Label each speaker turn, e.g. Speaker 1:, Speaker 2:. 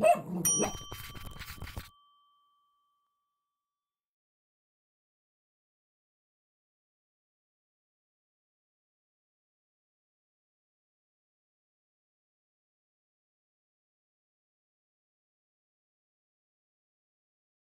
Speaker 1: Woof, woof, woof.